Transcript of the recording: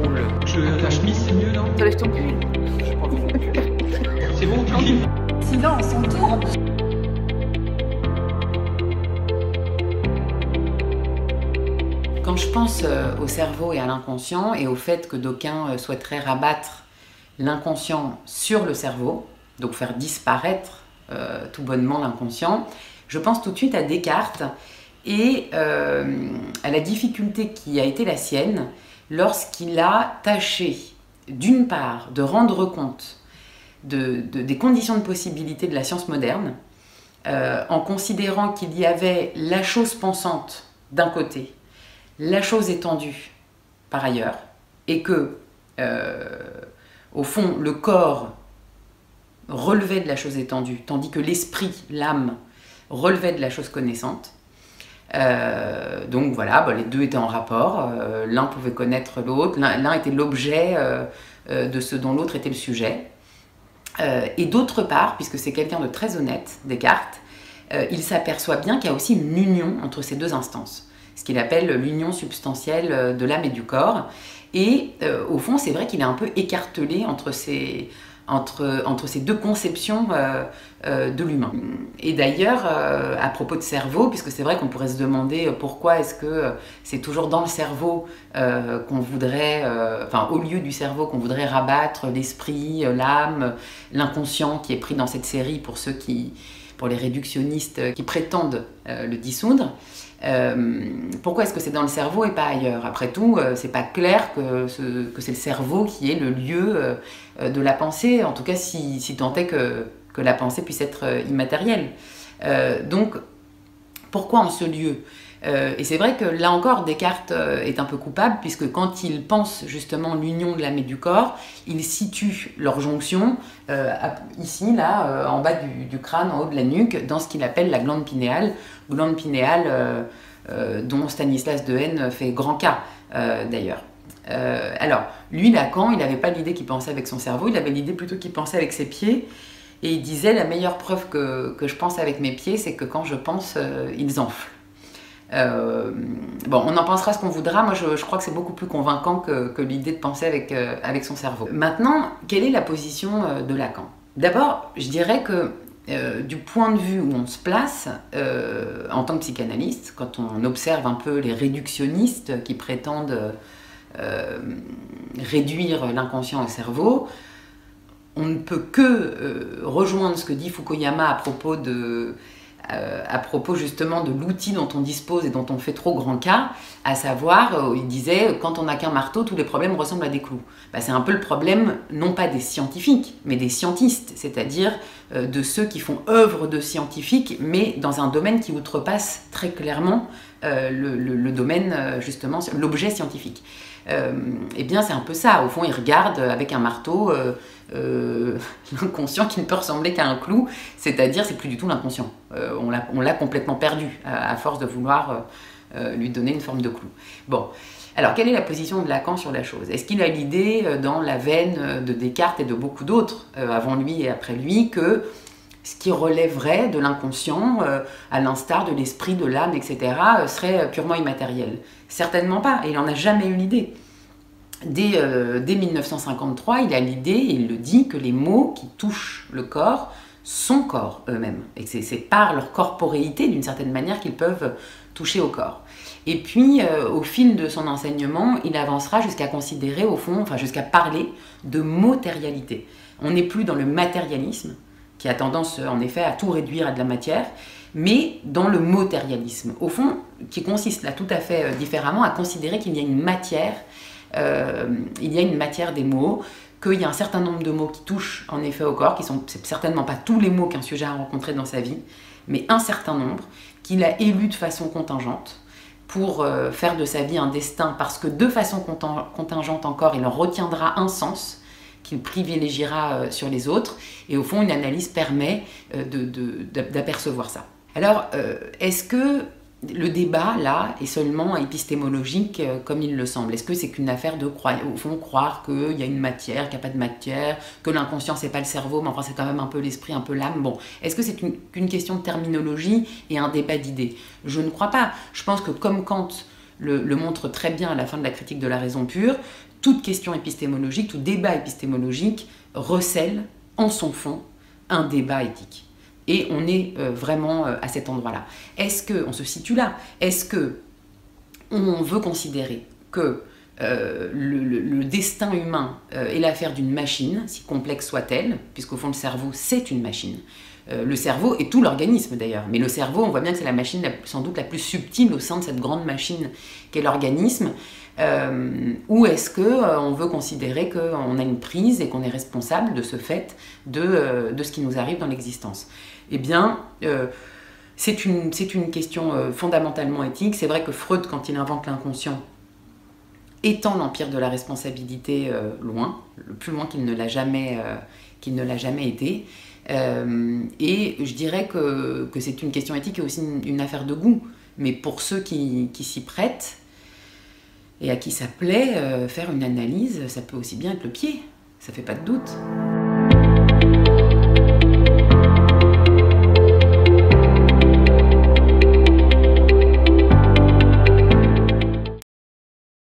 drôle. Je, la chemise, c'est mieux, non T'enlèves ton cul. C'est bon, tu kiffes Silence, on tourne. Quand je pense euh, au cerveau et à l'inconscient et au fait que d'aucuns euh, souhaiteraient rabattre l'inconscient sur le cerveau, donc faire disparaître euh, tout bonnement l'inconscient, je pense tout de suite à Descartes et à la difficulté qui a été la sienne lorsqu'il a tâché, d'une part, de rendre compte des conditions de possibilité de la science moderne, en considérant qu'il y avait la chose pensante d'un côté la chose étendue par ailleurs, et que, euh, au fond, le corps relevait de la chose étendue, tandis que l'esprit, l'âme, relevait de la chose connaissante. Euh, donc voilà, bah, les deux étaient en rapport, euh, l'un pouvait connaître l'autre, l'un était l'objet de ce dont l'autre était le sujet. et d'autre part, puisque c'est quelqu'un de très honnête, Descartes, il s'aperçoit bien qu'il y a aussi une union entre ces deux instances ce qu'il appelle l'union substantielle euh, de l'âme et du corps. Et euh, au fond, c'est vrai qu'il est un peu écartelé entre ces, entre, ces deux conceptions euh, de l'humain. Et d'ailleurs, à propos de cerveau, puisque c'est vrai qu'on pourrait se demander pourquoi est-ce que c'est toujours dans le cerveau qu'on voudrait, enfin au lieu du cerveau qu'on voudrait rabattre l'esprit, l'âme, l'inconscient qui est pris dans cette série pour ceux qui, pour les réductionnistes qui prétendent le dissoudre. Euh, pourquoi est-ce que c'est dans le cerveau et pas ailleurs? Après tout, euh, c'est pas clair que, c'est le cerveau qui est le lieu euh, de la pensée, en tout cas si, si tant est que, la pensée puisse être immatérielle. Pourquoi en ce lieu et c'est vrai que là encore, Descartes est un peu coupable, puisque quand il pense justement l'union de l'âme et du corps, il situe leur jonction ici, là, en bas du, crâne, en haut de la nuque, dans ce qu'il appelle la glande pinéale, glande pinéale euh, euh, dont Stanislas Dehaene fait grand cas euh, d'ailleurs. alors, lui, Lacan, il n'avait pas l'idée qu'il pensait avec son cerveau, il avait l'idée plutôt qu'il pensait avec ses pieds. Et il disait, la meilleure preuve que, je pense avec mes pieds, c'est que quand je pense, ils enflent. bon, on en pensera ce qu'on voudra. Moi, je, crois que c'est beaucoup plus convaincant que, l'idée de penser avec, avec son cerveau. Maintenant, quelle est la position de Lacan? D'abord, je dirais que euh, du point de vue où on se place euh, en tant que psychanalyste, quand on observe un peu les réductionnistes qui prétendent euh, réduire l'inconscient au cerveau, on ne peut que rejoindre ce que dit Fukuyama à propos de euh, justement de l'outil dont on dispose et dont on fait trop grand cas, à savoir, euh, il disait, quand on n'a qu'un marteau, tous les problèmes ressemblent à des clous. Bah, c'est un peu le problème, non pas des scientifiques, mais des scientistes, c'est-à-dire euh, de ceux qui font œuvre de scientifiques, mais dans un domaine qui outrepasse très clairement le, domaine, justement, l'objet scientifique. Eh bien, c'est un peu ça. Au fond, ils regardent avec un marteau euh, l'inconscient qui ne peut ressembler qu'à un clou, c'est-à-dire c'est plus du tout l'inconscient. Euh, on l'a complètement perdu à, force de vouloir euh, lui donner une forme de clou. Bon, alors quelle est la position de Lacan sur la chose? Est-ce qu'il a l'idée dans la veine de Descartes et de beaucoup d'autres avant lui et après lui que ce qui relèverait de l'inconscient, à l'instar de l'esprit, de l'âme, etc., serait purement immatériel Certainement pas, et il n'en a jamais eu l'idée. Dès, 1953, euh, il a l'idée, il le dit, que les mots qui touchent le corps sont corps eux-mêmes. Et c'est par leur corporéité, d'une certaine manière, qu'ils peuvent toucher au corps. Et puis, euh, au fil de son enseignement, il avancera jusqu'à considérer, au fond, enfin jusqu'à parler de matérialité. On n'est plus dans le matérialisme, qui a tendance, en effet, à tout réduire à de la matière, mais dans le matérialisme, au fond, qui consiste là tout à fait euh, différemment à considérer qu'il y a une matière euh, il y a une matière des mots, qu'il y a un certain nombre de mots qui touchent en effet au corps, qui sont certainement pas tous les mots qu'un sujet a rencontrés dans sa vie, mais un certain nombre qu'il a élus de façon contingente pour euh, faire de sa vie un destin, parce que de façon contingente encore, il en retiendra un sens qu'il privilégiera euh, sur les autres, et au fond, une analyse permet d'apercevoir ça. Alors, est-ce que le débat, là, est seulement épistémologique euh, comme il le semble? Est-ce que c'est qu'une affaire de croire, au fond, croire qu'il y a une matière, qu'il n'y a pas de matière, que l'inconscient, c'est pas le cerveau, mais enfin, c'est quand même un peu l'esprit, un peu l'âme? Bon, est-ce que c'est qu'une question de terminologie et un débat d'idées? Je ne crois pas. Je pense que comme Kant le, montre très bien à la fin de la critique de la raison pure, toute question épistémologique, tout débat épistémologique recèle en son fond un débat éthique. Et on est euh, vraiment euh, à cet endroit-là. Est-ce que, on se situe là, est-ce que on veut considérer que euh, le, destin humain est l'affaire d'une machine, si complexe soit-elle, puisqu'au fond le cerveau c'est une machine. Le cerveau et tout l'organisme d'ailleurs, mais le cerveau, on voit bien que c'est la machine sans doute la plus subtile au sein de cette grande machine qu'est l'organisme. Euh, ou est-ce que euh, on veut considérer qu'on a une prise et qu'on est responsable de ce fait de, euh, de ce qui nous arrive dans l'existence? Eh bien, c'est une, question fondamentalement éthique. C'est vrai que Freud, quand il invente l'inconscient, étend l'empire de la responsabilité loin, le plus loin qu'il ne l'a jamais été. Et je dirais que, que c'est une question éthique et aussi une, affaire de goût. Mais pour ceux qui, qui s'y prêtent, et à qui ça plaît, euh, faire une analyse, ça peut aussi bien être le pied, ça fait pas de doute.